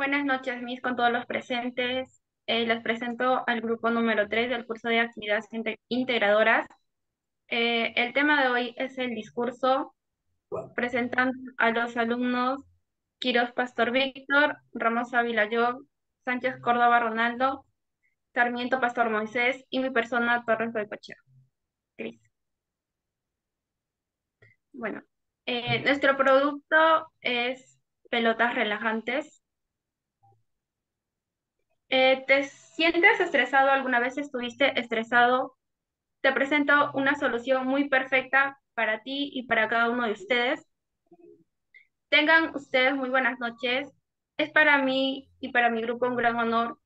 Buenas noches, mis, con todos los presentes. Eh, les presento al grupo número 3 del curso de actividades integradoras. Eh, el tema de hoy es el discurso, presentando a los alumnos Quiroz Pastor Víctor, Ramos Ávila Sánchez Córdoba Ronaldo, Sarmiento Pastor Moisés y mi persona Torres del Cochero. Cris. Bueno, eh, nuestro producto es pelotas relajantes eh, ¿te sientes estresado? ¿Alguna vez estuviste estresado? Te presento una solución muy perfecta para ti y para cada uno de ustedes. Tengan ustedes muy buenas noches. Es para mí y para mi grupo un gran honor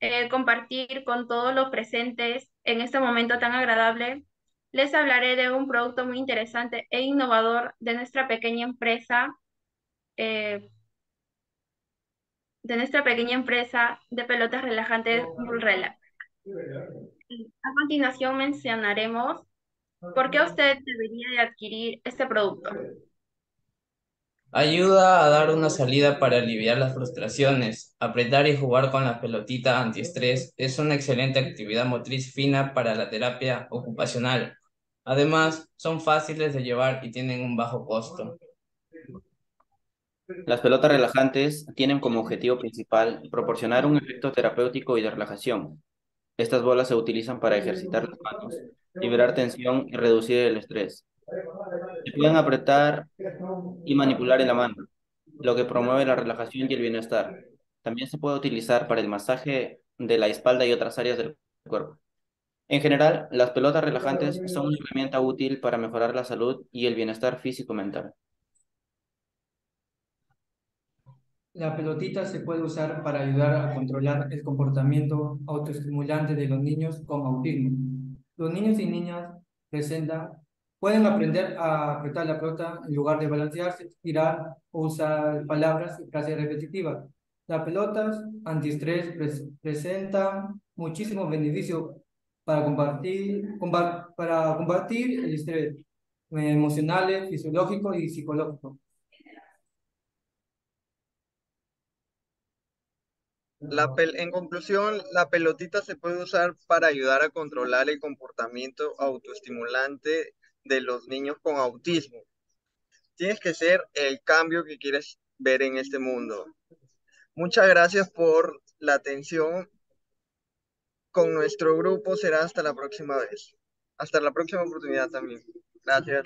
eh, compartir con todos los presentes en este momento tan agradable. Les hablaré de un producto muy interesante e innovador de nuestra pequeña empresa eh, de nuestra pequeña empresa de pelotas relajantes Relax. A continuación mencionaremos por qué usted debería de adquirir este producto. Ayuda a dar una salida para aliviar las frustraciones. Apretar y jugar con la pelotita antiestrés es una excelente actividad motriz fina para la terapia ocupacional. Además, son fáciles de llevar y tienen un bajo costo. Las pelotas relajantes tienen como objetivo principal proporcionar un efecto terapéutico y de relajación. Estas bolas se utilizan para ejercitar las manos, liberar tensión y reducir el estrés. Se pueden apretar y manipular en la mano, lo que promueve la relajación y el bienestar. También se puede utilizar para el masaje de la espalda y otras áreas del cuerpo. En general, las pelotas relajantes son una herramienta útil para mejorar la salud y el bienestar físico-mental. La pelotita se puede usar para ayudar a controlar el comportamiento autoestimulante de los niños con autismo. Los niños y niñas presentan, pueden aprender a apretar la pelota en lugar de balancearse, tirar o usar palabras y frases repetitivas. Las pelotas antiestrés presentan muchísimos beneficios para compartir, para combatir el estrés emocional, fisiológico y psicológico. En conclusión, la pelotita se puede usar para ayudar a controlar el comportamiento autoestimulante de los niños con autismo. Tienes que ser el cambio que quieres ver en este mundo. Muchas gracias por la atención. Con nuestro grupo será hasta la próxima vez. Hasta la próxima oportunidad también. Gracias.